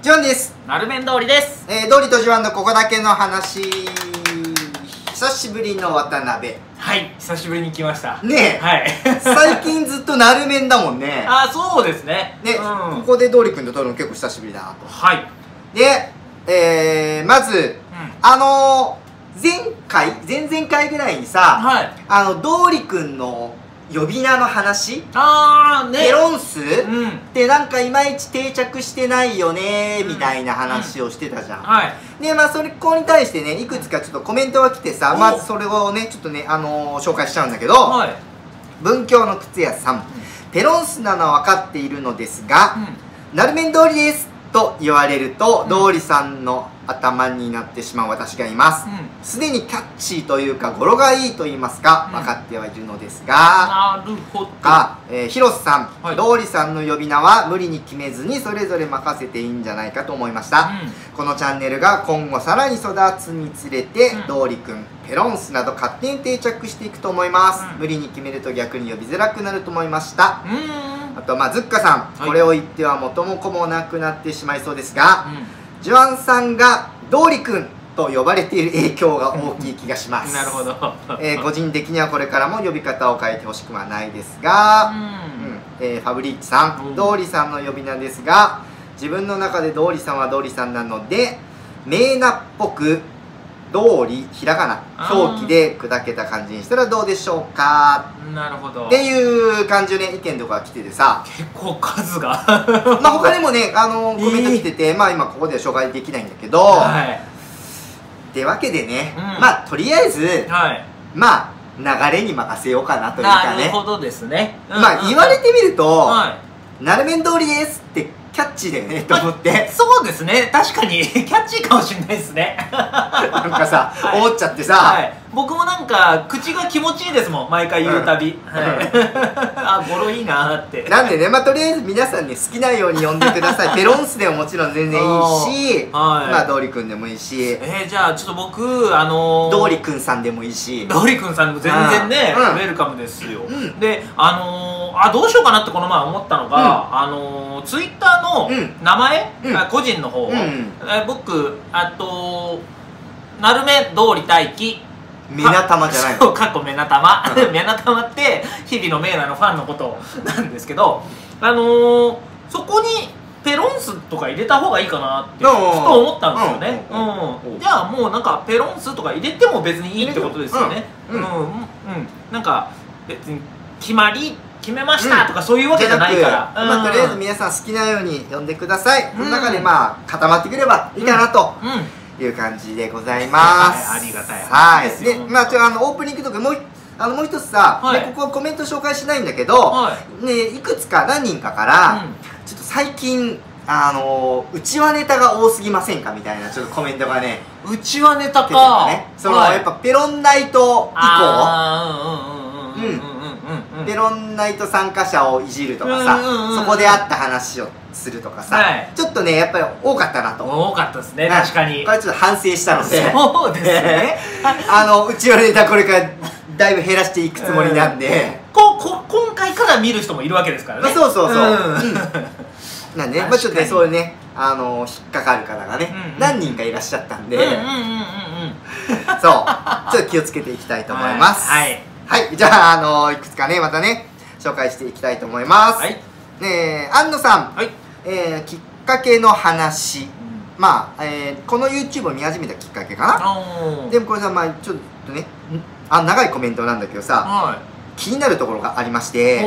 ジョンです。なるめん通りですえー、ドリとジョンのここだけの話。久しぶりの渡辺。はい久しぶりに来ましたねえ、はい 最近ずっとなるめんだもんね。あそうですねね、うん、ここでドリ君と撮るの結構久しぶりだなと。はい、で、えー、まず、うん、あのー、前回、前々回ぐらいにさ、はいあの、ドリ君の呼び名の話、あーね。ペロンス、うん。ってなんかいまいち定着してないよねみたいな話をしてたじゃん、はい。でまあそれこに対してねいくつかちょっとコメントが来てさおまずそれをねちょっとねあのー紹介しちゃうんだけど、はい。文教の靴屋さん、ペロンスなのは分かっているのですが、うなるめん通りですと言われると、うん。道理さんの頭になってしまう私がいます。ん、うん、すでにキャッチーというか語呂がいいと言いますかうん。分かってはいるのですが、なるほど。あ、えー、広瀬さん、はい。道理さんの呼び名は無理に決めずにそれぞれ任せていいんじゃないかと思いました、このチャンネルが今後さらに育つにつれて、うん。道理くんペロンスなど勝手に定着していくと思います、うん。無理に決めると逆に呼びづらくなると思いました。うん。うんあとまあズッカさん、はい。これを言っては元も子もなくなってしまいそうですが、うジュアンさんが道理くんと呼ばれている影響が大きい気がします。ん なるほど。えー個人的にはこれからも呼び方を変えてほしくはないですが、うん。うん。えーファブリッチさうん。ん、道理さんの呼び名ですが自分の中で道理さんは道理さんなので名名っぽく道理ひらがな表記で砕けた感じにしたらどうでしょうか？なるほど。っていう感じのね意見とか来ててさ。結構数が。まあ他にもねあのコメント来てて、まあ今ここでは紹介できないんだけど、はい。ってわけでね、うん。まあとりあえずはい。まあ流れに任せようかなというかね。なるほどですね。まあ言われてみると、はい。なるめん通りですってキャッチーだよねと思って、そうですね。確かにキャッチーかもしれないですね。なんかさ、はい。思っちゃってさ、はい僕もなんか口が気持ちいいですもん毎回言うたび、うん。はい。あ語呂いいなーって。なんでね、まあとりあえず皆さんね、好きなように呼んでください。ペロンスでももちろん全然いいし、はい。まあドリくんでもいいし、えー、じゃあちょっと僕あのー、ドリくんさんでもいいし、ドリくんさんでも全然ね、うん。ウェルカムですよ、うんであのー、あどうしようかなってこの前思ったのが、あのー、ツイッターのうん。名前、うん。あ個人の方、うん。え僕あとなるめ通り大輝メナ玉じゃない。の。かっこメナ玉。うん。メナ玉って日々のメーナのファンのことなんですけどあのー、そこにペロンスとか入れた方がいいかなってふうん。と思ったんですよね。うん。うん。うん。じゃあもうなんかペロンスとか入れても別にいいってことですよね。うん。うん。なんか別に決まり決めましたとかそういうわけじゃないから。まあとりあえず皆さん好きなように呼んでください。うんその中でまあ固まってくればいいかなと。うん。うんいう感じでございます。はいありがたいはい。でまあ、ちょ、あの、オープニングとか、もうい、あの、もう一つさ、はい。ねここはコメント紹介しないんだけど、はい。ね、いくつか何人かから、ちょっと最近、あのー、うちわネタが多すぎませんかみたいな、ちょっとコメントがね、うんうちはネタか。たね。その、はい。やっぱ、ペロンナイト以あーうんうんうんうんうんうんうん降、ペロンナイト参加者をいじるとかさ、うんうんうん。そこであった話をするとかさ、はい。ちょっとね、やっぱり多かったなと。多かったですねはい。確かに。これちょっと反省したので、そうですね。あの、うちわネタこれからだいぶ減らしていくつもりなんで、ここ今回から見る人もいるわけですからね。そうそうそう。ん。うん。なんでね、まあちょっとね、そういうね、あの、引っかかる方がね、うんうん。何人かいらっしゃったんで、うんうんうんうんうん。そう、ちょっと気をつけていきたいと思います。はい。はい、じゃあ、あの、いくつかね、またね、紹介していきたいと思います。はい。ねえ、安野さん、はいえーきっかけの話。まあ、えーこの YouTube を見始めたきっかけかな。でもこれさ、まあ、ちょっとね、んあ長いコメントなんだけどさ、は気になるところがありましいて、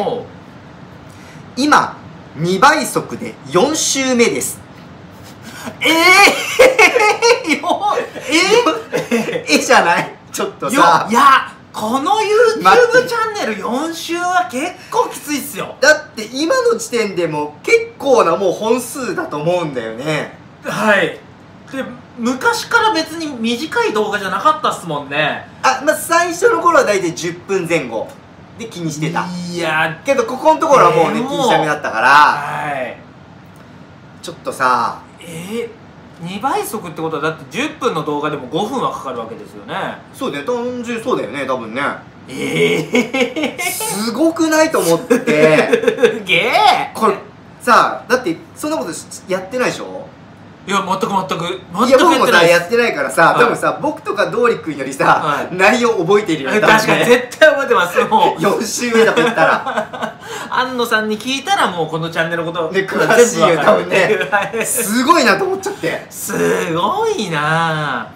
今、2倍速で4週目です。え えー、よええじゃないちょっとよさい。やこの YouTube チャンネル4週は結構きついっすよ。だって今の時点でも結構なもう本数だと思うんだよね。はい。で昔から別に短い動画じゃなかったっすもんね。あ、まあ、最初の頃は大体10分前後で気にしてた。いや。けどここのところはもうね、えー気にしなくなったから、はい。ちょっとさ、えー、2倍速ってことはだって10分の動画でも5分はかかるわけですよねそうだよ、単純そうだよね、多分ね。ええすごくないと思って。ー、すげえこれ、さあ、だって、そんなことしやってないでしょ？いや全く全く。全くいや僕もさやってないです。やってないからさ、はい。多分さ僕とか道理君よりさ、はい。内容覚えてるよね 確かに絶対覚えてますもう。4週目だと言ったら。安野さんに聞いたらもうこのチャンネルのことね詳しいよ全部わかるっていう。多はい。すごいなと思っちゃって。すごいな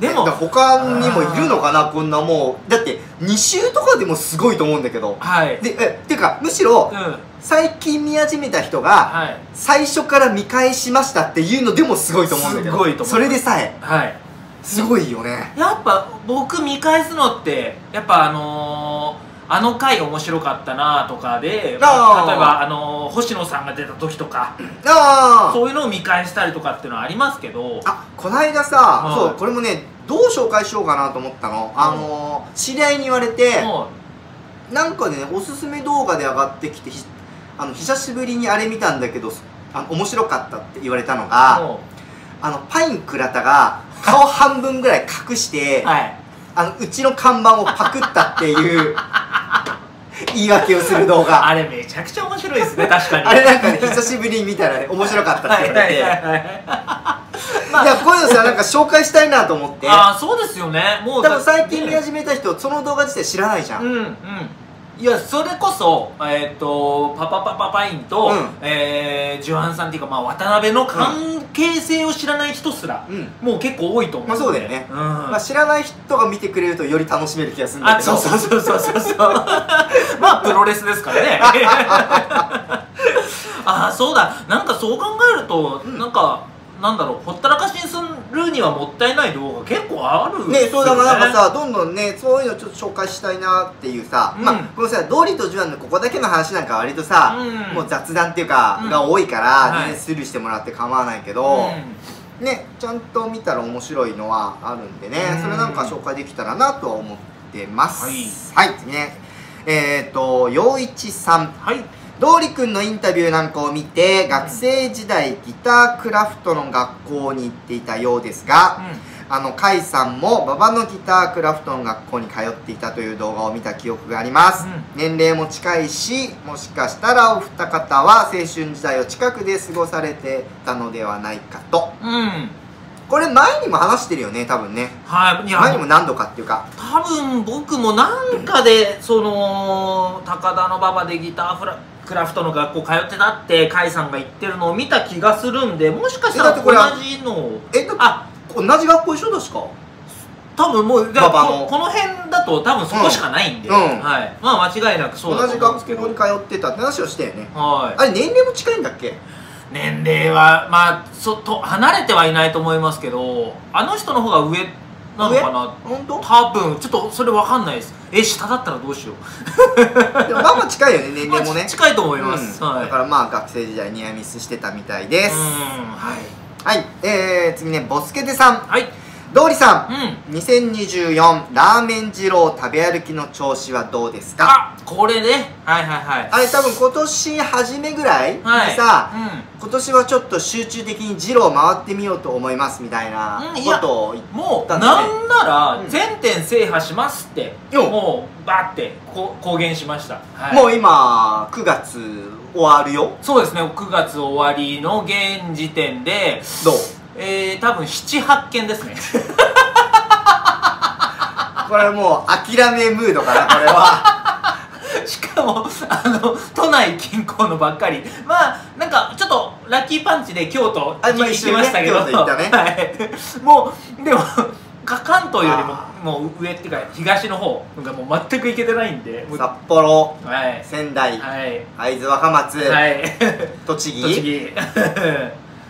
でも他にもいるのかなこんなもう。だって2週とかでもすごいと思うんだけど。はい。でえてかむしろうん。最近見始めた人がはい。最初から見返しましたっていうのでもすごいと思うんだけど。すごいと思う。それでさえ。はい。すごいよね。やっぱ僕見返すのってやっぱあのーあの回面白かったなとかで例えば、あのー星野さんが出た時とかああそういうのを見返したりとかっていうのはありますけどあこの間さ、はい。そうこれもねどう紹介しようかなと思ったの、あのー知り合いに言われて、もなんかねおすすめ動画で上がってきてひあの久しぶりにあれ見たんだけどあの面白かったって言われたのうがもあのパイン倉田が顔半分ぐらい隠して、うはい。あのうちの看板をパクったっていう 言い訳をする動画。あれめちゃくちゃ面白いですね確かに。あれなんかね久しぶりに見たらね面白かったって言われて、はいはい やこういうのさなんか紹介したいなと思って。ああそうですよね。もう多分最近見ね始めた人その動画自体知らないじゃん、うんうんいやそれこそえっ、とパパパパパインと、うん。えー、ジュアンさんっていうか、まあ、渡辺の関係性を知らない人すら、うん。もう結構多いと思うまあそうだよね。うん。まあ、知らない人が見てくれるとより楽しめる気がするんだあけど。そうそうそうそうそうそう。まあプロレスですからね。ああそうだ。なんかそう考えると、うん。なんかなんだろうほったらかしにするにはもったいない動画結構あるね。そうだからなんかささどんどんねそういうのちょっと紹介したいなっていうさ、うん。まあこのさ道理とジュアンのここだけの話なんか割とさ、うん。もう雑談っていうか、うんが多いからはい全然スルーしてもらって構わないけど、うねちゃんと見たら面白いのはあるんでね、うん。それなんか紹介できたらなとは思ってます。はい。はい、次ね。えっ、ー、と陽一さんん。はい道理くんのインタビューなんかを見て学生時代ギタークラフトの学校に行っていたようですが、あの甲斐さんも馬場のギタークラフトの学校に通っていたという動画を見た記憶があります、うん。年齢も近いしもしかしたらお二方は青春時代を近くで過ごされてたのではないかと。うん、うん、これ前にも話してるよね多分ね。はいいや。前にも何度かっていうか。多分僕もなんかでその高田の馬場でギターフラクラフトの学校通ってたって甲斐さんが言ってるのを見た気がするんでもしかしたら同じのを。えあ。同じ学校一緒確か？多分もうだかここの辺だと多分そこしかないんで、うん。うんはい、まあ間違いなくそうだ同じと思うんですけど。学校に通ってたって話をしたよね。はい。あれ年齢も近いんだっけ？年齢はまあそと離れてはいないと思いますけどあの人の方が上なのかな本当？多分ちょっとそれわかんないです。え下だったらどうしよう。でもまあまあ近いよね年齢もね。まあ近いと思います、はい。うんだからまあ学生時代ニアミスしてたみたいです。うんはい。はい。えー、次ねボスケテさん。はい道理さうん。ん2024ラーメン二郎食べ歩きの調子はどうですか？あこれね。はいはいはい。あれ多分今年初めぐらいにはい。さ、う今年はちょっと集中的に二郎回ってみようと思いますみたいなことを言っん、もうだなねんならうん全店制覇しますって、よ。もうバーってこ公言しました、はい、もう今9月終わるよ。そうですね。9月終わりの現時点でどう？えー、多分78件ですね。これもう諦めムードかなこれは。しかもあの都内近郊のばっかり。まあなんかちょっとラッキーパンチで京都行きましたけど、ね京都行った はい、もうでもか関東よりもあもう上っていうか東の方がもう全く行けてないんで。札幌はい。仙台はい。会津若松、はい。栃木。栃木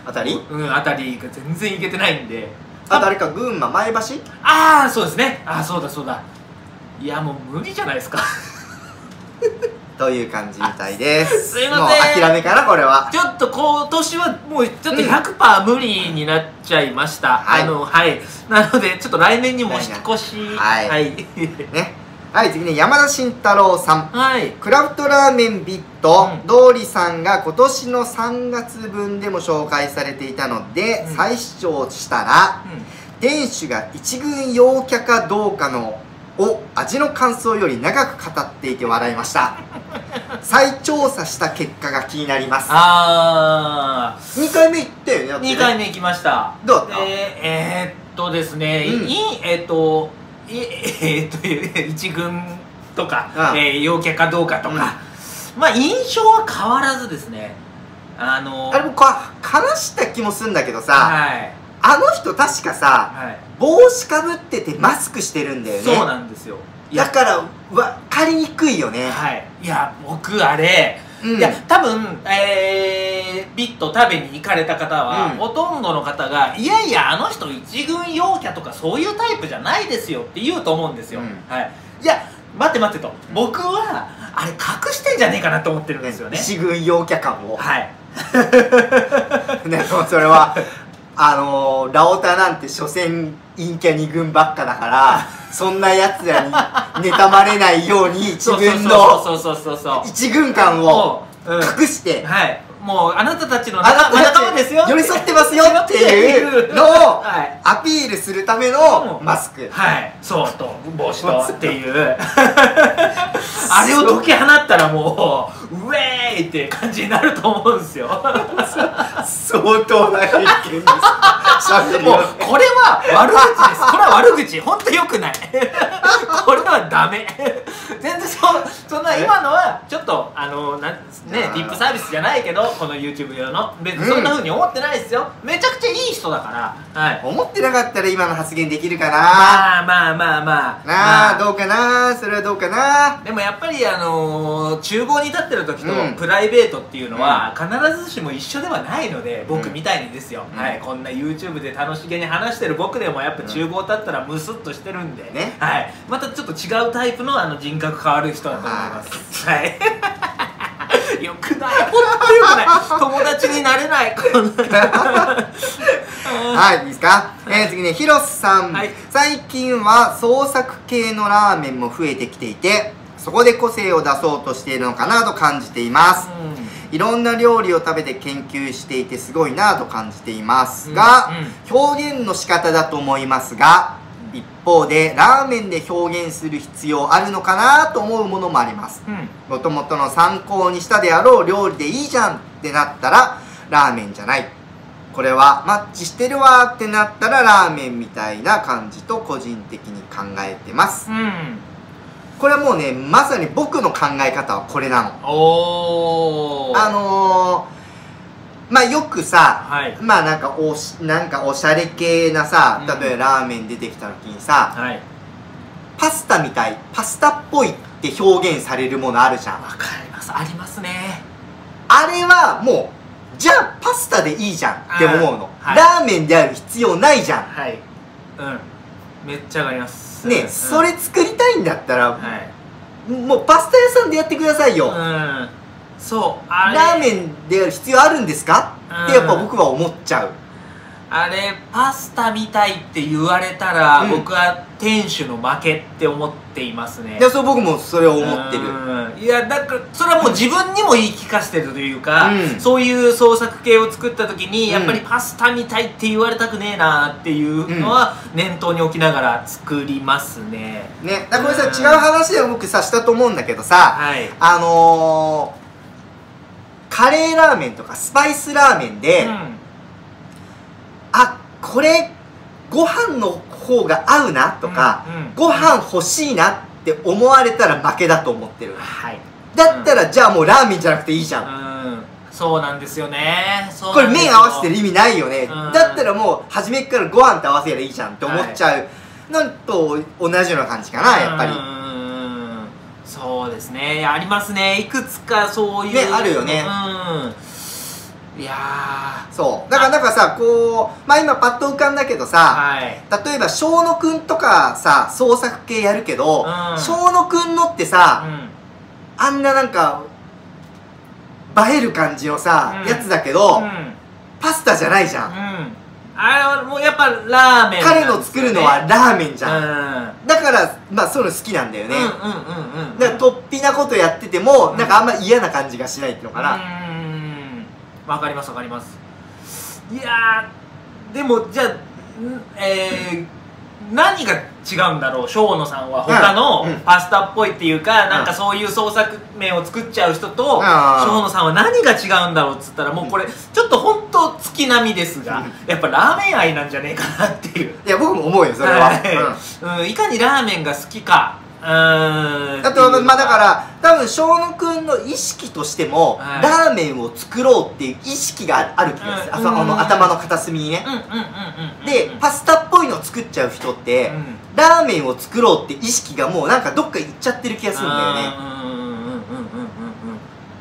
あたり？うんあたりが全然行けてないんで。あとあれか群馬前橋？ああそうですね。ああそうだそうだ。いやもう無理じゃないですか。という感じみたいです。すいません。もう諦めかなこれは。ちょっと今年はもうちょっと100%無理になっちゃいました、はい。あのはい。なのでちょっと来年にも引っ越し。はい。はい、ねはい次ね山田慎太郎さん。はい。クラフトラーメンビット、うん。道理さんが今年の3月分でも紹介されていたので、うん。再視聴したら店主が一軍陽キャかどうかのを味の感想より長く語っていて笑いました。再調査した結果が気になります。あ2回目行ったよねね。2回目行きました。どうだった？でえー、っとですね、うん。いえーっといえー、っと一軍とか、うんえー陽キャかどうかとか、まあ印象は変わらずですね。あのあれもこう話した気もするんだけどさ、はい。あの人確かさはい。帽子かぶっててマスクしてるんだよね。そうなんですよ。だから分かりにくいよね、はい。いや僕あれうん、いや多分、えー、ビット食べに行かれた方は、うん。ほとんどの方がいやいやあの人一軍陽キャとかそういうタイプじゃないですよって言うと思うんですよ、うん。はい。いや待って待ってと。僕はあれ隠してんじゃねえかなと思ってるんですよね。一軍陽キャ感をはい。ねそれは あのーラオタなんて所詮陰キャ二軍ばっかだから そんなやつらに妬まれないように一軍のそうそうそうそうそう一軍感を隠してはいもうあなたたちのあなた仲間ですよ寄り添ってますよっていうのをはいアピールするためのマスクはいそうと帽子とっていうあれを解き放ったらもうウェーイって感じになると思うんですよ。も相当な偏見です。しゃべうこれは悪口です。これは悪口。本当よくない。これはダメ。全然そそんなえ？今のはちょっとあのなんねあー。リップサービスじゃないけどこの YouTube 用の。別にそんな風に思ってないですよ、めちゃくちゃいい人だから。はい。思ってなかったら今の発言できるかな？まあまあまあまあなあ、まあどうかな？それはどうかな？でもやっぱりあのー厨房に立ってる時とうん。プライベートっていうのは必ずしも一緒ではないので僕みたいにですよ、うん。はい、こんな YouTube で楽しげに話してる僕でもやっぱ厨房立ったらムスッとしてるんで、ね。はい、またちょっと違うタイプのあの人格変わる人だと思います。はい。よくない。本当よくない。友達になれない。はい、いいですか、えー、次ね、ヒロスさん、はい。最近は創作系のラーメンも増えてきていて、そこで個性を出そうとしているのかなと感じています。いろんな料理を食べて研究していてすごいなと感じていますが、表現の仕方だと思いますが、一方でラーメンで表現する必要あるのかなと思うものもあります。うん。うんもともとの参考にしたであろう料理でいいじゃんってなったらラーメンじゃない。これはマッチしてるわってなったらラーメンみたいな感じと個人的に考えてます。うんこれはもうねまさに僕の考え方はこれなの。おー。あのー、まあよくさはい。まあなんかおしなんかおしゃれ系なさうん。例えばラーメン出てきた時にさ、はい。パスタみたいパスタっぽいって表現されるものあるじゃん。わかります。ありますね。あれはもうじゃあパスタでいいじゃんって思うの、はい。ラーメンである必要ないじゃはい。うん。めっちゃわかります。んね、うん。それ作りたいんだったら、はい。もうパスタ屋さんでやってくださいよ、うん。そうラーメンである必要あるんですか？ってやっぱ僕は思っちゃうあれパスタみたいって言われたら、うん。僕は店主の負けって思っていますね。いやそう僕もそれを思ってる。うん。いやだからそれはもう自分にも言い聞かせてるというか、うん。そういう創作系を作った時に、うん。やっぱりパスタみたいって言われたくねえなっていうのは念頭に置きながら作りますね。ね。だからこれさ違う話で僕さしたと思うんだけどさはい。あのー、カレーラーメンとかスパイスラーメンで、うん。あこれご飯の方が合うなとか、うんうん。ご飯欲しいなって思われたら負けだと思ってる。はい。だったら、じゃあもうラーメンじゃなくていいじゃん、うん。そうなんですよね。これ麺合わせてる意味ないよね、うん。だったらもう初めっからご飯と合わせりゃいいじゃんって思っちゃう。のと同じような感じかなやっぱり。うん。そうですね。ありますね。いくつかそういう。ねあるよね。うんいやそう。だからなんかさこうまあ今パッと浮かんだけどーさはい。例えば小野くんとかさ創作系やるけどうん。小野くんのってうさん。あんななんか映える感じのさ、うん。やつだけど、うん。パスタじゃないじゃん、うん。あれはもうやっぱラーメン彼の作るのはラーメンじうん。ゃん、だからまあそういうの好きなんだよね、うんうんうんうんだから突飛なことやってても、うんなんかあんま嫌な感じがしないっていうのかな、うんわかりますわかります。いやーでもじゃあんえー何が違うんだろう生野さんは。他のうん。うんパスタっぽいっていうか、なんかそういう創作麺を作っちゃう人と、あー生野さんは何が違うんだろうっつったらもうこれちょっと本当月並みですが、うん。やっぱラーメン愛なんじゃねえかなっていう。いや僕も思うよそれは、はい。うん、いかにラーメンが好きかあとまあだから多分生野くんの意識としても、はい。ラーメンを作ろうっていう意識がある気がする、あそあの頭の片隅にね、うんうんうんうん。うんでパスタっぽいのを作っちゃう人って、うん。ラーメンを作ろうって意識がもうなんかどっか行っちゃってる気がするんだよね。うんうんうんうんうんうんうん。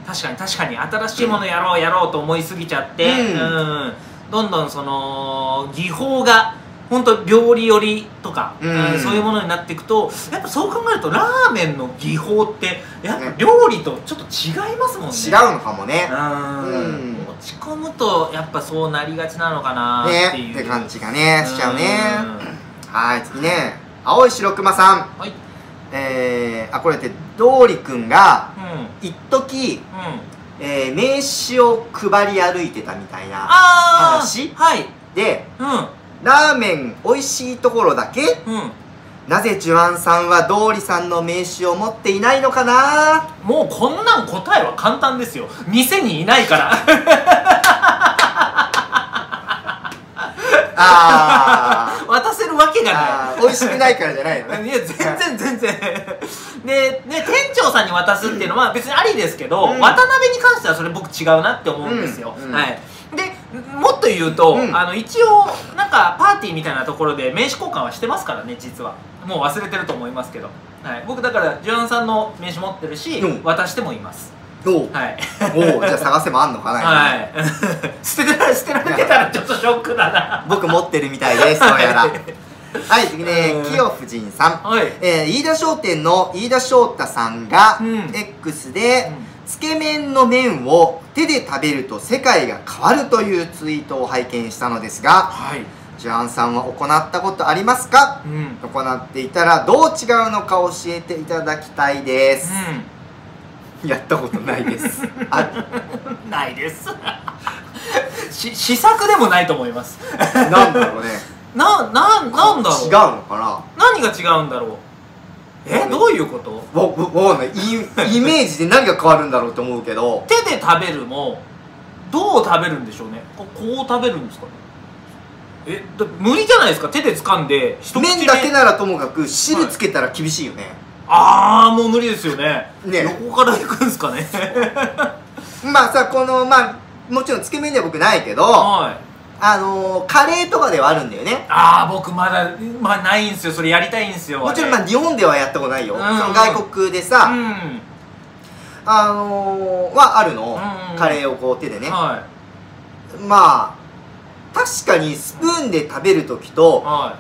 確かに確かに。新しいものやろうやろうと思いすぎちゃって、うん。うん。どんどんその技法が本当料理寄りとか、うん。うんそういうものになっていくとやっぱそう考えるとラーメンの技法ってやっぱ料理とちょっと違いますもんね。違うのかもね。うん。うん。持ち込むとやっぱそうなりがちなのかなっていう、ねって感じがねしちゃうね。うんはい次ね。青い白熊さん。はい。えー、あこれってドーリくんがうん。一時うん。えー、名刺を配り歩いてたみたいなああ話。はい。でうラーメン美味しいところだけ？んうん。なぜジュアンさんはドーリさんの名刺を持っていないのかな？もうこんなん答えは簡単ですよ。店にいないから。あー。渡せるわけがあー美味しくないからじゃないのね。ないいや全然全然。でね店長さんに渡すっていうのは別にありですけど、うん。渡辺に関してはそれ僕違うなって思うんですよ、うんうん。はい。でもっと言うと、うん。あの一応なんかパーティーみたいなところで名刺交換はしてますからね実は。もう忘れてると思いますけど、はい、僕だからジュアンさんの名刺持ってるし、うん。渡してもいます。おう？はい。おうじゃあ探せもあんのかな、はい。捨てられ捨てられてたらちょっとショックだな。僕持ってるみたいですどうやら。はい次ねうん。清夫人さん。はい。えー、飯田商店の飯田翔太さんが、うん。X で、つけ麺の麺を手で食べると世界が変わるというツイートを拝見したのですがはい。ジュアンさんは行ったことありますか？うん。行っていたらどう違うのか教えていただきたいです、やったことないです。あうんないです。し試作でもないと思います。なんだろうね。なななんだろう。違うのかな？何が違うんだろうえどういうこと？わかんない。イイメージで何が変わるんだろうと思うけど。手で食べるもどう食べるんでしょうね。ここう食べるんですか？ねえだ無理じゃないですか？手で掴んで一口目。麺だけならともかく汁つけたら厳しいよね、ああもう無理ですよね。ね。横から行くんですかね。まあさこのまあもちろんつけ麺では僕ないけどはいあのー、カレーとかではあるんだよね。ああ僕まだまあないんすよ。それやりたいんすよもちろんまあ日本ではやったことないよ、うん。その外国でさ、うん。あのー、はあるの、うんカレーをこう手でね、はまあ確かにスプーンで食べる時いとは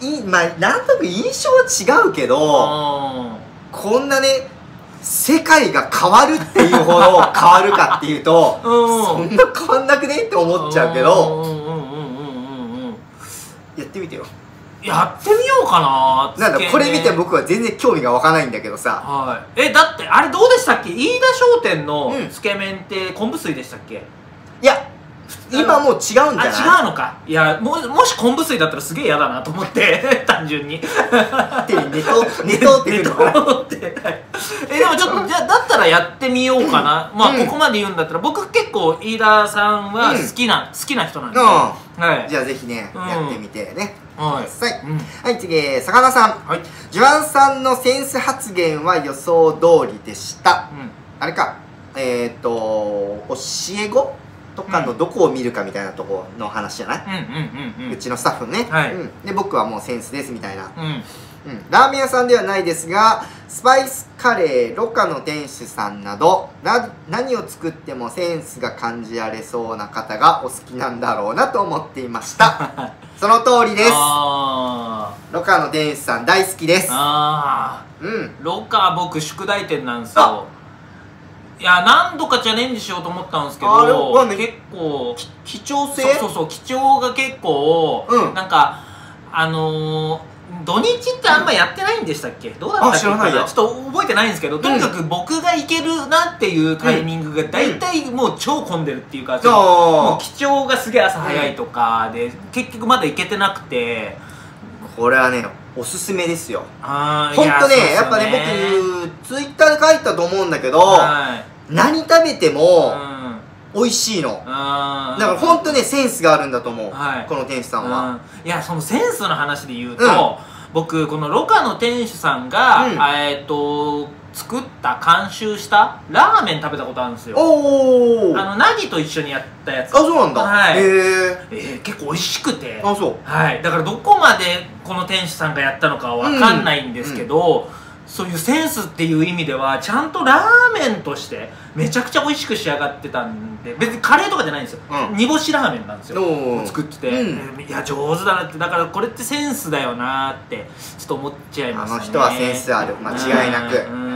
い。いまあなんとなく印象は違うけどあこんなね世界が変わるっていうほど変わるかっていうとーうん。そんな変わんなくねって思っちゃうけどやってみてよ。やってみようかな。なんだこれ見て僕は全然興味が湧かないんだけどさ。はい。えだってあれどうでしたっけ？飯田商店のうん。つけ麺って昆布水でしたっけ？いや今もう違うんじゃあない？違うのか。いやももし昆布水だったらすげえ嫌だなと思って 単純に。手に寝と寝とってくるのかな？寝とってでもちょっとじゃあだったらやってみようかな、まあうんここまで言うんだったら僕結構飯田さんは好きな、好きな人なんで、うはい。じゃあぜひね、うん。やってみてね。はい。はい。次さかなさん。はい。ジュアンさんのセンス発言は予想通りでした。うん。あれか。えっ、ー、と教え子？とかのどこを見るかみたいなとこの話じゃない、うちのスタッフのね、はい。うん、で僕はもうセンスですみたいな、うん。うん、ラーメン屋さんではないですがスパイスカレーロカの店主さんなどな何を作ってもセンスが感じられそうな方がお好きなんだろうなと思っていました。その通りです。あロカの店主さん大好きです。ー。あうん。ーロッカー僕宿題店なんですよいや何度かチャレンジしようと思ったんですけど結構貴重性そうそうそう基調が結構、うんなんかあのー土日ってあんまやってないんでしたっけどうだったっけちょっと覚えてないんですけど、とにかく僕が行けるなっていうタイミングが大体もう超混んでるっていうか、そのもうそ基調がすげえ朝早いとかで、結局まだ行けてなくてこれはねおすすめですよ。あーほんとねいやっぱね僕ツイッターで書いたと思うんだけど、はい。何食べてもうん。美味しいの、だからほんとねセンスがあるんだと思う、はい。この店主さんは、うん。いやそのセンスの話で言うと、うん。僕このロカの店主さんが、うん。えっと作った監修したラーメン食べたことあるんですよ。おおああのナギと一緒にやったやつ。そうなんだ、はい。へええー結構美味しくて。あそう。はい。だからどこまでこの店主さんがやったのかは分かんないんですけど、そういうセンスっていう意味ではちゃんとラーメンとしてめちゃくちゃ美味しく仕上がってたんで別にカレーとかじゃないんですよ、うん。煮干しラーメンなんですよ。作ってて、うん。いや上手だなって。だからこれってセンスだよなってちょっと思っちゃいましたね。あの人はセンスある。間違いなく。うん、うん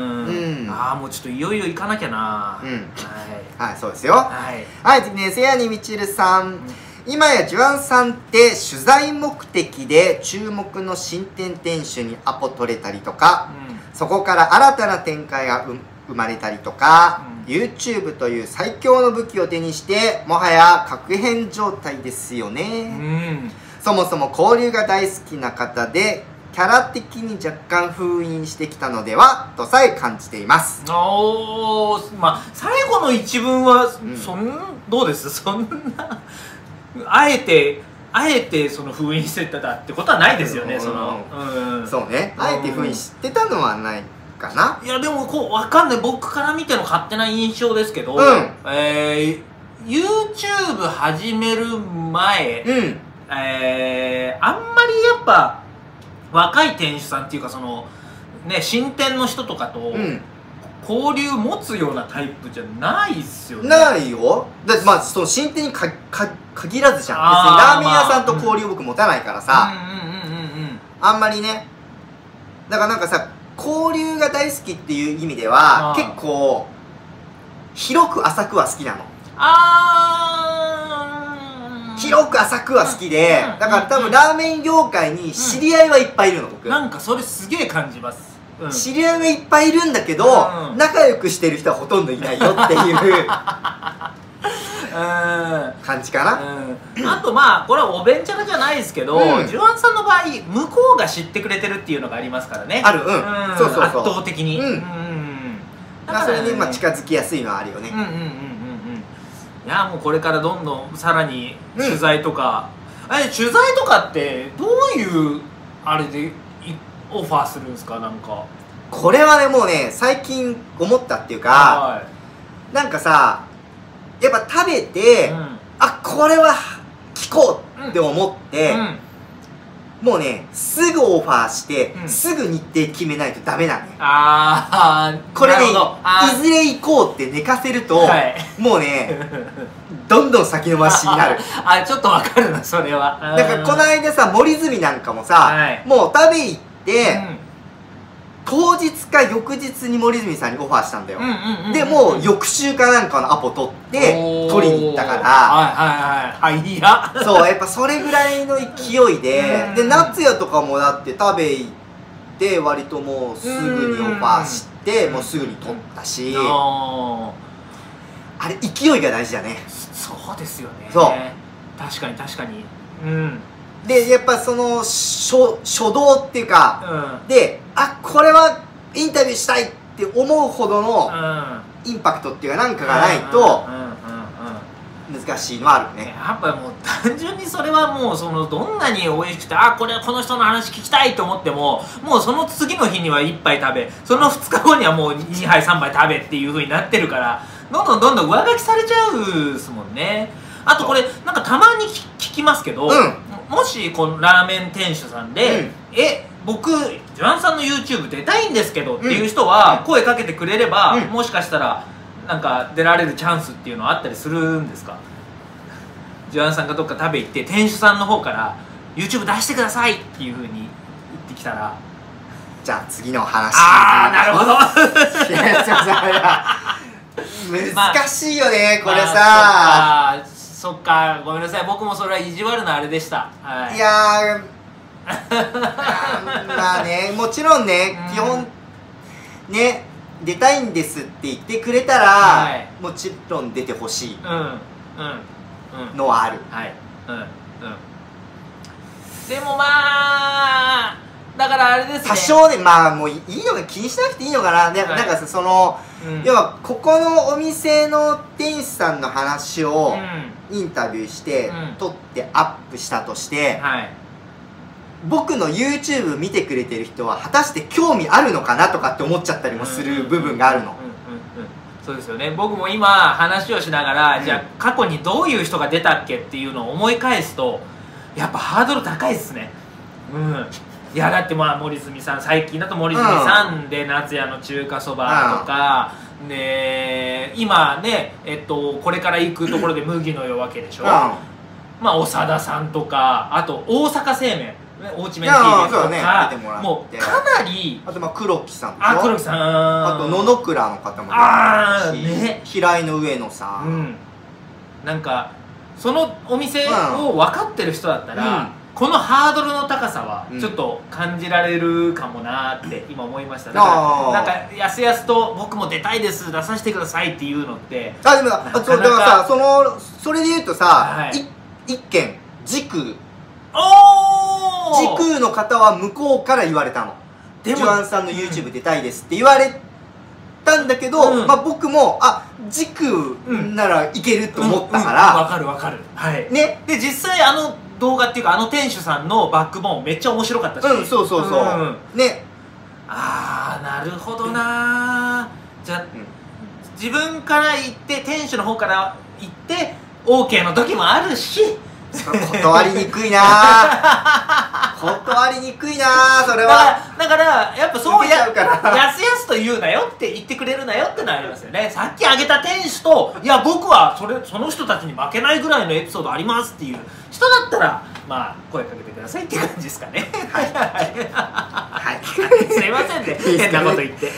ああもうちょっといよいよ行かなきゃな、うん。はい。はいそうですよ。はい。はい次ねせやにみちるさん。今やジュアンさんって取材目的で注目の新店店主にアポ取れたりとかそこから新たな展開が生生まれたりとか、うん。YouTube という最強の武器を手にしてもはや確変状態ですようね、ん。そもそも交流が大好きな方でキャラ的に若干封印してきたのではとさえ感じています。おーまあ最後の一文は、ん。そんどうです？そんなあえてあえてその封印してたってことはないですよね、うん。その。うん。そうね。あえて封印してたのはないかな。いやでもこうわかんない。僕から見ての勝手な印象ですけど、うん。えー YouTube 始める前、うん。えーあんまりやっぱ若い店主さんっていうかそのね新店の人とかとうん。交流持つようなタイプじゃないっすよね。ないよ。だってまあその新店にかか限らずじゃん。別にラーメン屋さんと交流僕持たないからさ、あんまりね。だからなんかさ交流が大好きっていう意味では結構広く浅くは好きなの。あー広く浅くは好きでうんだから多分ラーメン業界に知り合いはいっぱいいるの僕。なんかそれすげえ感じます、うん、知り合いはいっぱいいるんだけどうん。仲良くしてる人はほとんどいないよっていううん。感じかな。うん。あとまあこれはおべんちゃらじゃないですけど、うん。ジュアンさんの場合向こうが知ってくれてるっていうのがありますからね。ある。うん。そうそうそう。圧倒的に。うん。うん。だまあそれにまあね。近づきやすいのはあるよね。うんうんうんやもうこれからどんどんさらに取材とか、え取材とかってどういうあれでいオファーするんですか？なんか。これはねもうね最近思ったっていうかはなんかさやっぱ食べいて、うん。あこれは聞こうって思って、うんもうねすぐオファーして、うん。すぐ日程決めないとダメなのよ。ああこれねいずれ行こうって寝かせると、はい。もうね どんどん先延ばしになる。あちょっとわかるなそれは。だからこの間さ森泉なんかもさ、はい。もう食べ行って、うん当日か翌日に森泉さんにオファーしたんだよ、でもう翌週かなんかのアポ取って取りに行ったから。はいはいはいはい。いやそうやっぱそれぐらいの勢いで。うんで夏也とかもだって食べ行って割ともうすぐにオファーしてうんもうすぐに取ったし。ああれ勢いが大事だね。ーそうですよね。そう。確かに確かに。うん。でやっぱその初初動っていうかうん。であこれはインタビューしたいって思うほどのうん。インパクトっていうかなんかがないとうんうんうんうん難しいのはあるね。やっぱもう単純にそれはもうそのどんなに美味しくてあこれこの人の話聞きたいと思ってももうその次の日には1杯食べその2日後にはもう2杯3杯食べっていう風になってるからどんどんどんどん上書きされちゃうっすもんね。あとこれなんかたまに聞聞きますけど、うん。もしこのラーメン店主さんで、え僕ジュアンさんの YouTube 出たいんですけどっていう人は声かけてくれれば、うん。もしかしたらなんか出られるチャンスっていうのはあったりするんですか？ジュアンさんがどっか食べ行って店主さんの方から YouTube 出してくださいっていうふうに言ってきたら。じゃあ次の話。ああなるほど。難しいよねこれさ、まあそっか。そっか。ごめんなさい。僕もそれは意地悪なあれでした、はい、いやー まあねもちろんね、うん。基本ね出たいんですって言ってくれたら、はい。もちろん出てほしいうんうんうん。のはある。はい。うんうん。でもまあだからあれですね。多少ねまあもういいのか気にしなくていいのかな、ではい。なんかさその、うん。要はここのお店の店主さんの話をうん。インタビューして、うん。撮ってアップしたとして、はい僕の YouTube 見てくれてる人は果たして興味あるのかなとかって思っちゃったりもする部分があるの、うんうんうんそうですよね僕も今話をしながら、うんじゃあ過去にどういう人が出たっけっていうのを思い返すとやっぱハードル高いですねうんいやだってまあ森住さん最近だと森住さんで夏屋の中華そばとか、ね今ねえっとこれから行くところで麦の夜明けでしょ、うんまあ長田さんとかあと大阪製麺ねおうち麺いや TV とそうだね。か、出てもらって。もうかなりあとまあ黒木さん。あ黒木さん。あと野々倉の方もあね。平井の上野さん、うん、なんかそのお店を分かってる人だったら、うん。このハードルの高さはうん。ちょっと感じられるかもなって今思いました。だからなんかやすやすと僕も出たいです出させてくださいっていうのってあでもあなだからさそのそれで言うとさ、はい。い一件時空お時空の方は向こうから言われたの。でジュアンさんの YouTube 出たいですって言われたんだけど、うん。まあ、僕もあ時空ならいけると思ったかうん。うんわら、かる。わかる。はい。ね。で実際あの動画っていうかあの店主さんのバックボーンめっちゃ面白かったし。うんそうそうそう、んね、ああなるほどなじゃあ、ん自分から行って店主の方から行って OK の時もあるし断りにくいな。断りにくいなそれだはだからやっぱそうやうから。やすやすと言うなよって言ってくれるなよってのはありますよね。さっき挙げた店主といや僕はそれその人たちに負けないぐらいのエピソードありますっていう人だったらまあ声かけてくださいって感じですかね。はい。はい。すいませんね。変なこと言って。ね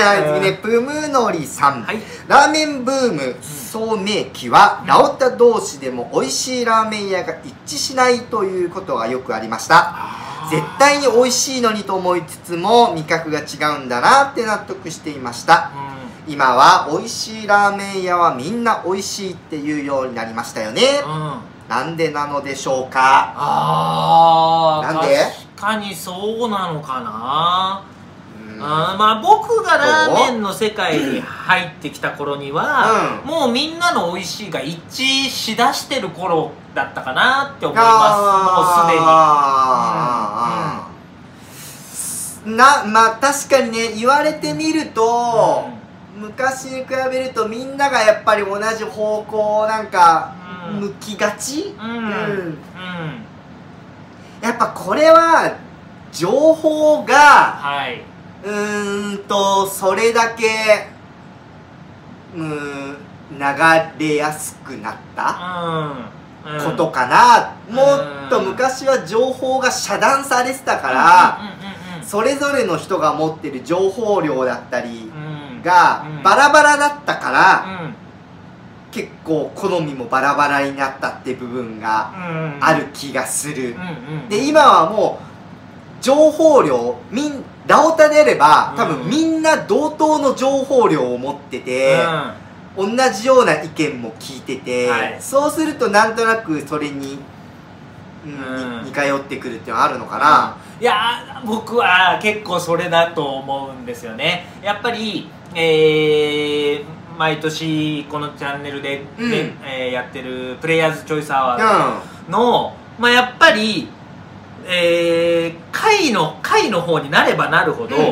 はい次ねプムノリさん、はい。ラーメンブーム聡明期は、うん。ラオタ同士でも美味しいラーメン屋が一致しないということがよくありました。絶対に美味しいのにと思いつつも味覚が違うんだなって納得していました。う今は美味しいラーメン屋はみんな美味しいっていうようになりましたよね、ん、うんなんでなのでしょうか？ああなんで？確かにそうなのかな、うん。あーまあ僕がラーメンの世界に入ってきた頃には、うん。もうみんなの美味しいが一致しだしてる頃だったかなって思います。もうすでに。あーなまあ確かにね言われてみると、昔に比べるとみんながやっぱり同じ方向をなんかうん。向きがち、うん。やっぱこれは情報がはい。うーんとそれだけうーん流れやすくなったうん、うん、ことかな、ん。もっと昔は情報が遮断されてたから、それぞれの人が持ってる情報量だったりうんがうん。バラバラだったから、うん。結構好みもバラバラになったって部分がうん。ある気がする、うんうんで今はもう情報量みんラオタであれば多うん。分みんな同等の情報量を持ってて、同じような意見も聞いてて、はい。そうするとなんとなくそれに、うんうん。似通ってくるっていうのはあるのかな、いやー僕は結構それだと思うんですよね。やっぱりえー毎年このチャンネルで、うん。でえーやってるプレイヤーズチョイスアワーうドの、まあ、やっぱりえー、回の回の方になればなるほど、うん。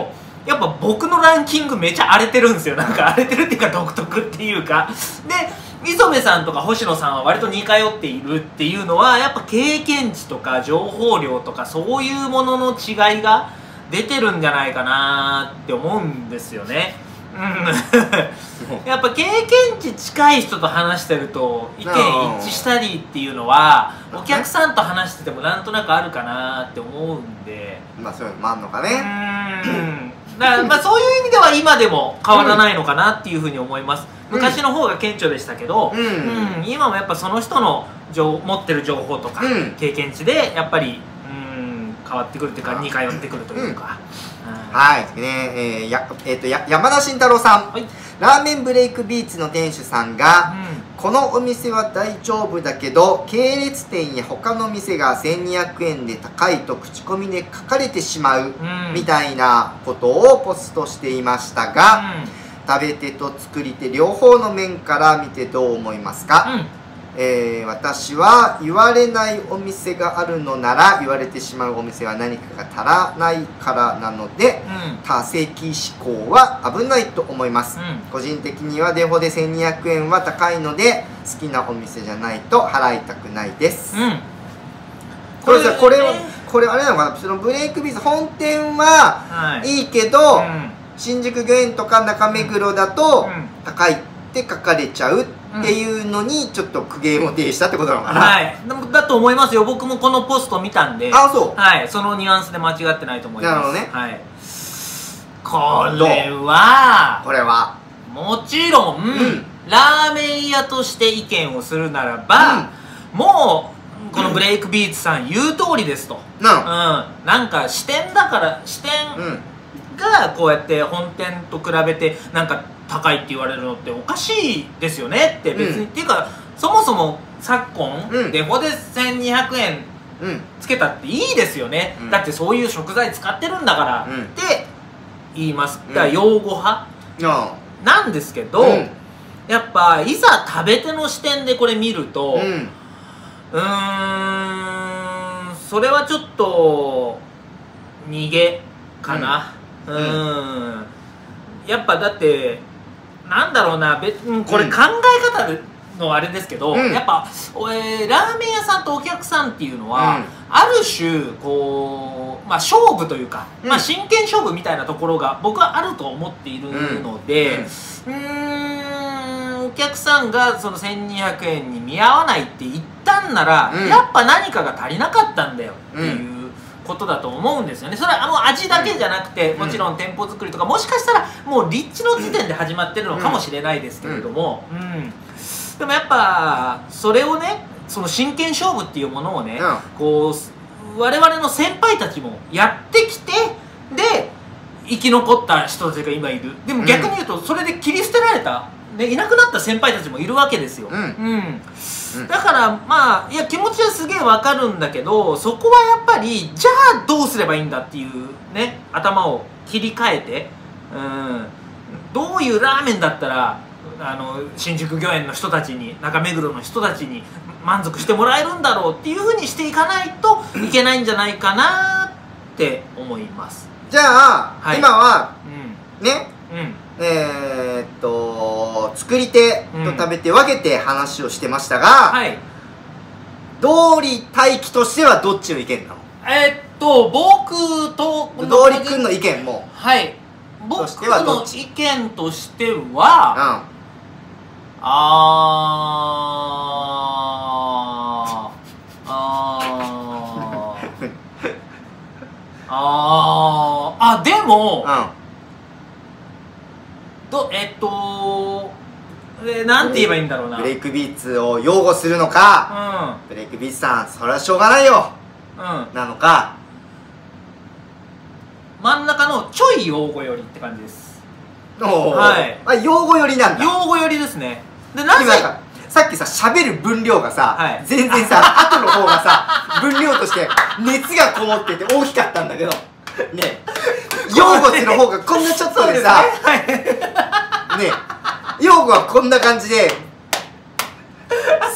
やっぱ僕のランキングめっちゃ荒れてるんですよ。なんか荒れてるっていうか独特っていうか。で磯部さんとか星野さんは割と似通っているっていうのはやっぱ経験値とか情報量とかそういうものの違いが出てるんじゃないかなって思うんですよね。うん、やっぱ経験値近い人と話してると意見一致したりっていうのはうん。お客さんと話しててもなんとなくあるかなって思うんで。んまあそういうのもあんのかうね、ん。だからまあそういう意味では今でも変わらないのかなっていうふうに思います、うん。昔の方が顕著でしたけど、うん。うん。今もやっぱその人の情持ってる情報とか、うん。経験値でやっぱりうん変わってくるっていうか似通ってくるというか、うんはい。えーやえーとや山田慎太郎さん、はい。ラーメンブレイクビーツの店主さんが、このお店は大丈夫だけど系列店や他の店が1200円で高いと口コミで書かれてしまううん。みたいなことをポストしていましたが、食べ手と作り手両方の面から見てどう思いますか、うんうんえー私は言われないお店があるのなら言われてしまうお店は何かが足らないからなので多席思考は危ないと思います、うん。個人的にはデフォで1200円は高いので好きなお店じゃないと払いたくないです、うん。これさこれはね。これあれなのかな？そのブレイクビズ本店ははい。いいけど、うん。新宿御苑とか中目黒だとうん。高いって書かれちゃうっていうのにちょっと苦言を呈したってことなのかな、はい。だと思いますよ。僕もこのポスト見たんで。あそう。はい。そのニュアンスで間違ってないと思います。なるほどね。はい。これはこれは？もちろん、ん。ラーメン屋として意見をするならば、もうこのブレイクビーツさん言う通りですと、うん、ななんか視点だから視点がこうやって本店と比べてなんか高いって言われるのっておかしいですよねって別に、うんっていうかそもそも昨今、うん。デフォで1200円うん。つけたっていいですよね、うん。だってそういう食材使ってるんだから、うん。って言います。うん。だから用語派あなんですけど、うん。やっぱいざ食べ手の視点でこれ見ると、うん。うーんそれはちょっと逃げかな。うん。ん。やっぱだってなんだろうな別うんこれうん。考え方のあれですけど、うん。やっぱ、えーラーメン屋さんとお客さんっていうのは、うん。ある種こう、まあ、勝負というか、うん。まあ、真剣勝負みたいなところが僕はあると思っているので、うん。うーんお客さんがその1200円に見合わないって言ったんなら、うん。やっぱ何かが足りなかったんだよっていうことだと思うんですよね。それはもう味だけじゃなくて、うん。もちろん店舗作りとかもしかしたらもう立地の時点で始まってるのかもしれないですけれども、うん。でもやっぱそれをねその真剣勝負っていうものをね、うん。こう我々の先輩たちもやってきてで生き残った人たちが今いる。でも逆に言うとそれで切り捨てられた、でいなくなった先輩たちもいるわけですよ、うんうんだからまあいや気持ちはすげえわかるんだけどそこはやっぱりじゃあどうすればいいんだっていうね頭を切り替えて、うん、どういうラーメンだったらあの新宿御苑の人たちに中目黒の人たちに満足してもらえるんだろうっていうふうにしていかないといけないんじゃないかなって思います。じゃあ、はい。今はうん。ねうんえー、っと作り手と食べて分けて話をしてましたが、はい。道理大輝としてはどっちの意見なの？えーっと僕と道理くんの意見も。はい。僕としてはどの意見としてうはん。あーあー あーあでもどえっとえなんて言えばいいんだろうな。ブレイクビーツを擁護するのか、ブレイクビーツさんそれはしょうがないよ。うん。うんなのか？真ん中のちょい用語よりって感じです。はい。あ用語寄りなんだ。用語よりですね。でなぜ？さっきさ喋る分量がさ、はい。全然さ 後の方がさ分量として熱がこもってて大きかったんだけど。ね擁護する方がこんなちょっとでさはい。ね擁護はこんな感じで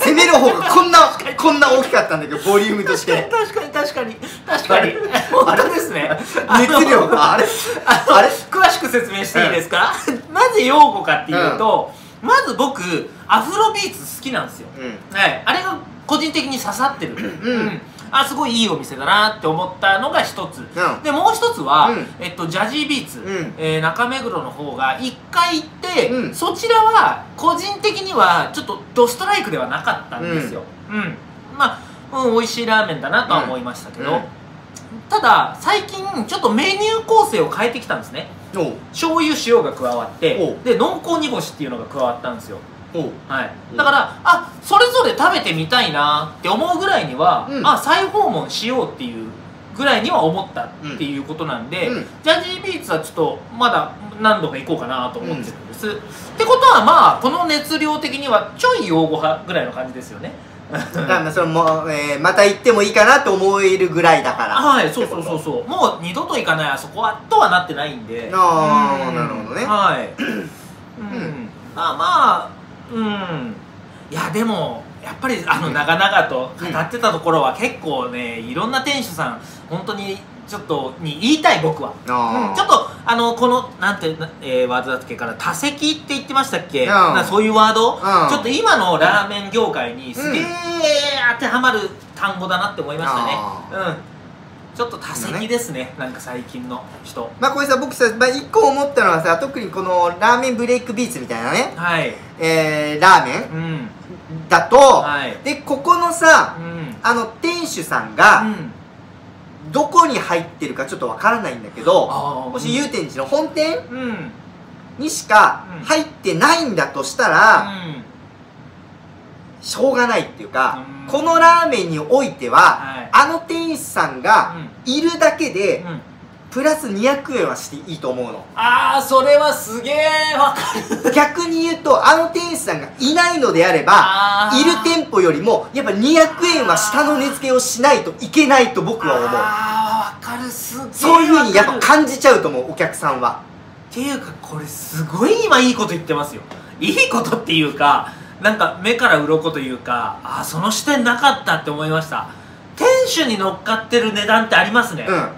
攻める方がこんなこんな大きかったんだけどボリュームとして。確かに確かに確かに本当ですね。熱量が？あれ？あのあれ？詳しく説明していいですか、なぜ用語かっていうと、まず僕アフロビーツ好きなんですよ、うん。はい、あれが個人的に刺さってる、んあすごいいいお店だなって思ったのが一つ、うん。でもう一つは、うん。えっと、ジャジービーツ、うん。えー中目黒の方が一回行って、うん。そちらは個人的にはちょっとドストライクではなかったんですよ、うん。まあ、うん、美味しいラーメンだなとは思いましたけど、うん。ただ最近ちょっとメニュー構成を変えてきたんですね。醤油塩が加わってで濃厚煮干しっていうのが加わったんですよはい。う。んだからあそれぞれ食べてみたいなって思うぐらいには、うん。あ再訪問しようっていうぐらいには思ったっていうことなんで、うん。ジャージービーツはちょっとまだ何度か行こうかなと思ってるんです、ってことはまあこの熱量的にはちょい用語派ぐらいの感じですよね。だそれも、えーまた行ってもいいかなと思えるぐらいだから。はいそうそうそうそう。もう二度と行かないあそこはとはなってないんで。あーうん。なるほどね。はい。うん、ん。まあまあうん。いやでもやっぱりあのうん。長々と語ってたところは結構ねいろんな店主さん本当にちょっとに言いたい僕は、ちょっとあのこのなんて、なえーワードだっけから多席って言ってましたっけ、うん。なそういうワード、ん。ちょっと今のラーメン業界にすげえ当てはまる単語だなって思いましたね。あうんちょっと多席ですねなんか最近の人。まあこれさ僕さ、まあ、一個思ったのはさ特にこのラーメンブレイクビーツみたいなね、はい。えー、ラーメンうん。だと、はい。でここのさうん。あの店主さんがうん。どこに入ってるかちょっとわからないんだけどもし祐天寺の本店うん。にしかうん入ってないんだとしたら、しょうがないっていうか、うん。このラーメンにおいては、はい。あの店主さんがいるだけで、うん。うんプラス200円はしていいと思うの。ああそれはすげえわかる。逆に言うとあの店主さんがいないのであればいる店舗よりもやっぱ200円は下の値付けをしないといけないと僕は思う。ああわかる。すそういうふうにやっぱ感じちゃうと思うお客さんは。っていうかこれすごい今いいこと言ってますよ。いいことっていうかなんか目から鱗というかあーその視点なかったって思いました。店主に乗っかってる値段ってありますね、うん。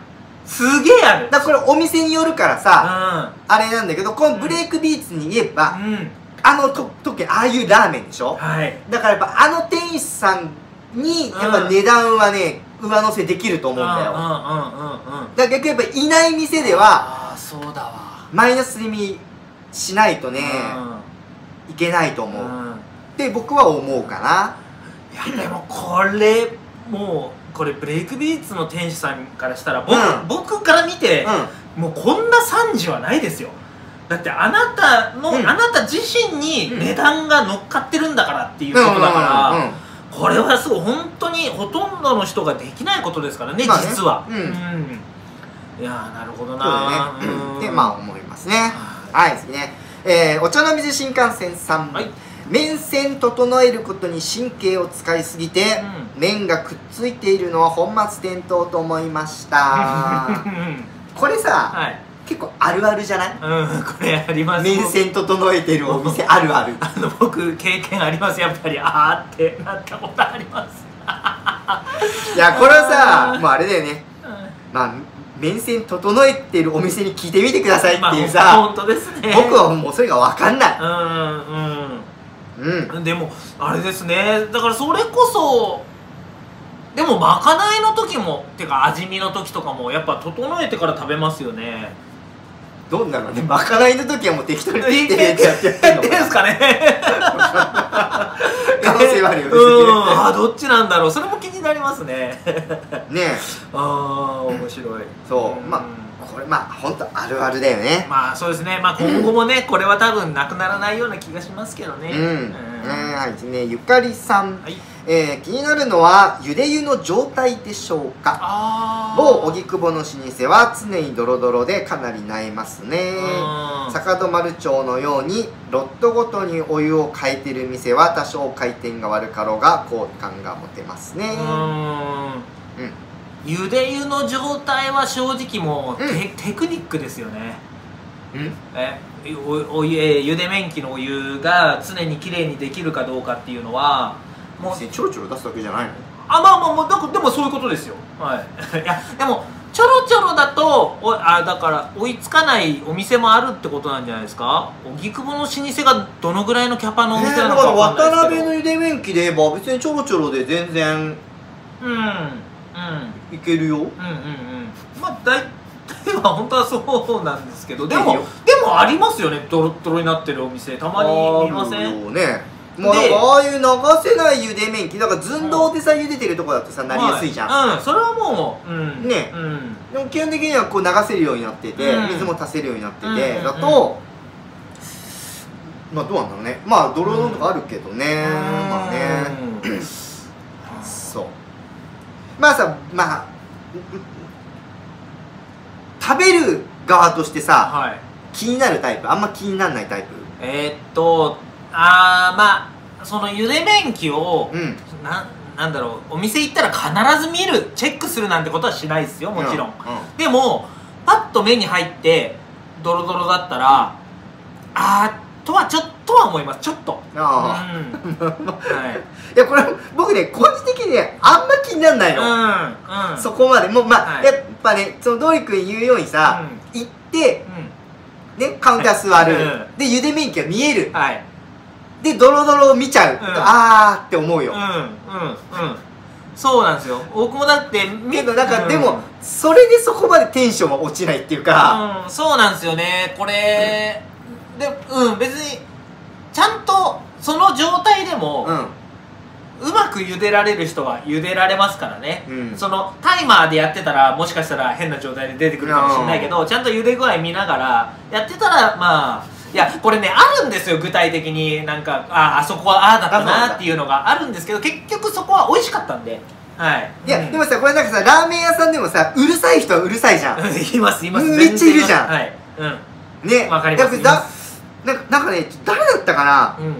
すげえある。だからこれお店によるからさ、あれなんだけどこのブレイクビーツに言えば、うん。うんあのと時ああいうラーメンでしょ？はい。だからやっぱあの店主さんにやっぱ値段はね上乗せできると思うんだよ、うんうんうんうんうん。だから逆にやっぱいない店ではああそうだわ。マイナスにしないとね、いけないと思う、うんうんって僕は思うかいやでもこれもうこれブレイクビーツの店主さんからしたら僕,、うん。僕から見て、なうん。もうこんな惨事はないですよ。だってあなたの、うん。あなた自身にうん。値段が乗っかってるんだからっていうことだから、これはすごい本当にほとんどの人ができないことですからね、まあね。実は、うん。いやーなるほどなだね。うん。でまあ思いますね。ははい次ね。えー、お茶の水新幹線さん、はい面線整えることに神経を使いすぎて、面がくっついているのは本末転倒と思いました。うん。これさ、はい。結構あるあるじゃない？うんこれあります。面線整えてるお店あるある。あの僕経験ありますやっぱり。あーってなったことあります。いやこれはさうん。もうあれだよね。うまあ面線整えてるお店に聞いてみてくださいんまあっていうさ、本当ですね。僕はもうそれが分かんない。うんうんうん。でもあれですね。だからそれこそでもまかないの時もてか味見の時とかもやっぱ整えてから食べますよね。どんなのね？まかないの時はもう適当に切ってやってやってんですかね可能性はあるよねうんあどっちなんだろうそれも気になりますねねああ面白いそうまあこれまあ本当あるあるだよね。まあそうですね。まあ今後もねこれは多分なくならないような気がしますけどね。うん、ねはい。ねゆかりさん、はい。えー気になるのはゆで湯の状態でしょうか。あ某荻窪の老舗は常にドロドロでかなり萎えますね。うん。坂戸丸町のようにロットごとにお湯を変えてる店は多少回転が悪かろうが好感が持てますね。うんゆで湯の状態は正直もうテ,、うん。テクニックですよね。うん？えおお湯えゆで麺機のお湯が常にきれいにできるかどうかっていうのはもうちょろちょろ出すだけじゃないの？あまあまあまあだからでもそういうことですよ。はい。いやでもちょろちょろだとおあだから追いつかないお店もあるってことなんじゃないですか？荻窪の老舗がどのぐらいのキャパのお店なのかわかんないですけど、のゆで麺機で言えば別にちょろちょろで全然。うんうん。いけるよ。うんうんうん。まあ大体は本当はそうなんですけどでもでもありますよね。ドロッドロになってるお店。たまに見ません？よね。ああいう流せないゆで麺機。だから寸胴でさ茹でてるとこだとさなりやすいじゃん、はいうん。それはもう、うん、ね。うん。でも基本的にはこう流せるようになってて、うん。水も足せるようになってて、うん。だと、まあどうなんだろうね。まあ泥のとかあるけどね、まあねまあさまあ食べる側としてさはい。気になるタイプ？あんま気にならないタイプ？えーっとあーまあそのゆで麺機を、うん。ななんだろうお店行ったら必ず見るチェックするなんてことはしないですよもちろん、うでもパッと目に入ってドロドロだったらあーとはちょっとは思いますちょっと。うん。あはい。いやこれ僕ね個人的にねあんま気にならないの、うんうん。そこまで。もうまあ、はい。やっぱねそのドリ君言うようにさ、行ってねカウンター座る、うん。でゆで麺機が見える。うんはい。でドロドロを見ちゃう、ん。あーって思うよ、うんうんうん。そうなんですよ。僕もだってみけどなんか、うん。でもそれでそこまでテンションは落ちないっていうか、うん、そうなんですよね。これ、でうん別にちゃんとその状態でも、うまく茹でられる人は茹でられますからね、うん。そのタイマーでやってたらもしかしたら変な状態で出てくるかもしれないけどちゃんと茹で具合見ながらやってたらまあいやこれねあるんですよ具体的に。なんかああそこはああだったなっていうのがあるんですけど結局そこは美味しかったんで。はい。いや、うん。でもさこれなんかさラーメン屋さんでもさうるさい人はうるさいじゃん。いますいます。めっちゃいるじゃん。はい。うん。ね。わかりますなんかなんかね誰だったかな？うん。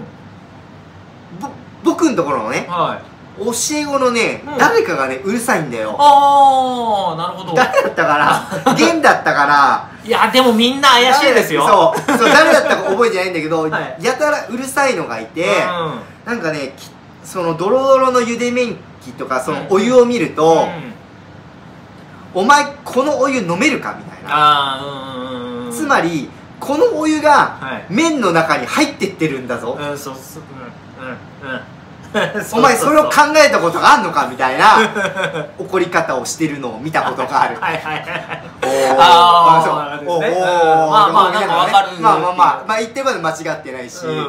ぼ僕のところのねはい。教え子のね、うん。誰かがねうるさいんだよ。ああなるほど。誰だったかな？源だったかいやでもみんな怪しいですよ。そうそう誰だったか覚えてないんだけど、はい。やたらうるさいのがいて、うん。なんかねきそのドロドロのゆで麺機とかそのうん。お湯を見ると、うん。お前このお湯飲めるか？みたいな、つまりこのお湯がはい。麺の中に入ってってるんだぞ、うんそうそううんうんうん。お前それを考うえたことがあんのかみたいな 怒り方をしてるのを見たことがある。はいはいはい。おー。あおまあまあなんかわかるまあまあまあまあ言ってること間違ってないし、うん。うん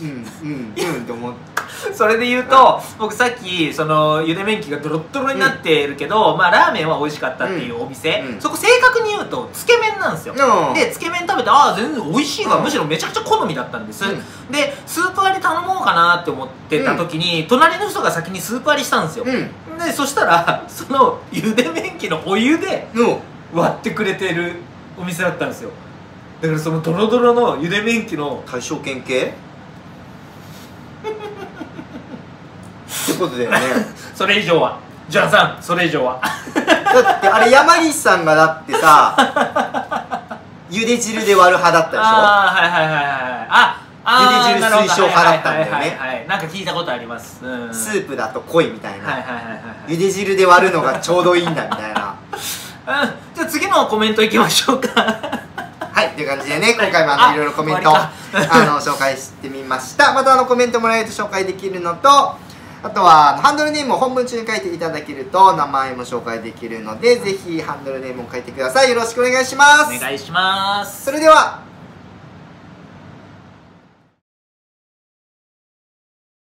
うんうんって思って それで言うと僕さっきそのゆで麺機がドロッドロになってるけど、まあラーメンは美味しかったっていうお店、うん。うんそこ正確に言うとつけ麺なんですよ、うん。でつけ麺食べてああ全然美味しいわ、うん。むしろめちゃくちゃ好みだったんです、うん。でスープ割り頼もうかなって思ってた時に、隣の人が先にスープ割りしたんですよ、うん。でそしたら そのゆで麺機のお湯での割ってくれてるお店だったんですよ。だからそのドロドロのゆで麺機の対象研系ってことだよね。それ以上は。ジョナさんそれ以上は。だってあれ山岸さんがだってさ 茹で汁で割る派だったでしょ？ああはいはいはいはいあゆで汁推奨派だったんだよね。はいはいなんか聞いたことあります、うん、スープだと濃いみたいな、はいはいはいはい茹で汁で割るのがちょうどいいんだみたいな。は いうん。じゃあ次のコメントいきましょうか。はいという感じでね今回もああのいろいろコメントあの紹介してみました。またあのコメントもらえると紹介できるのとあとはハンドルネームを本文中に書いていただけると名前も紹介できるのでぜひハンドルネームを書いてください。よろしくお願いします。お願いします。それでは